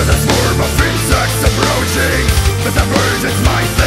There's a swarm of insects approaching. This aversions my